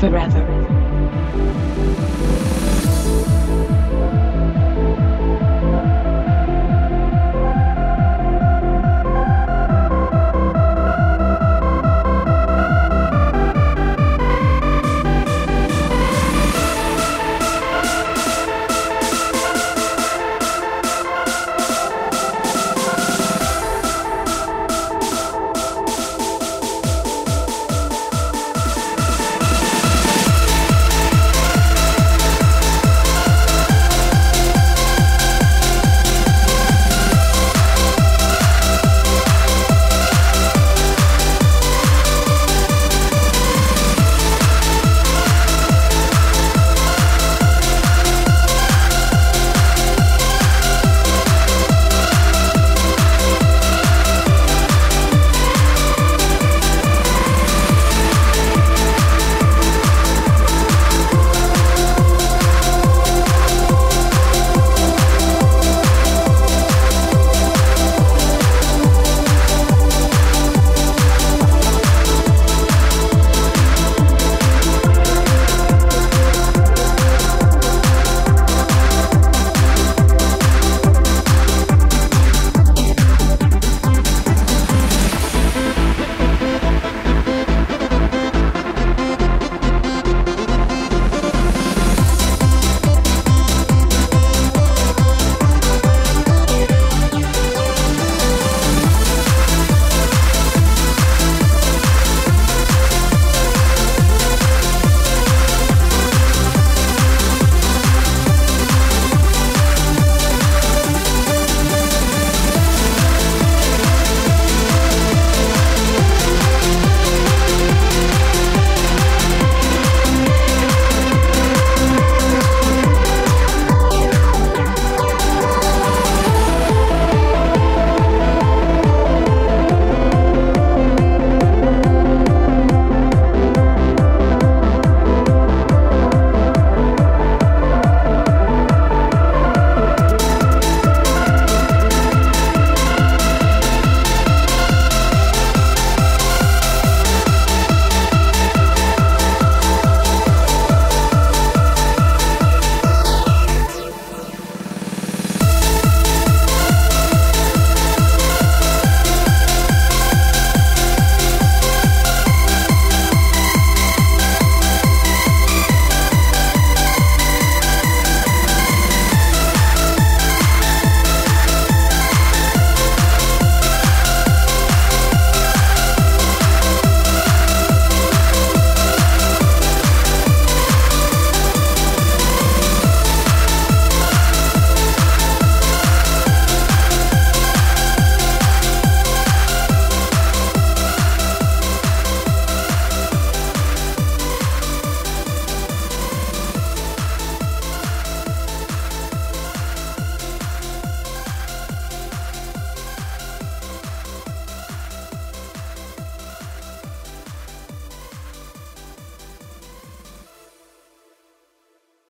forever.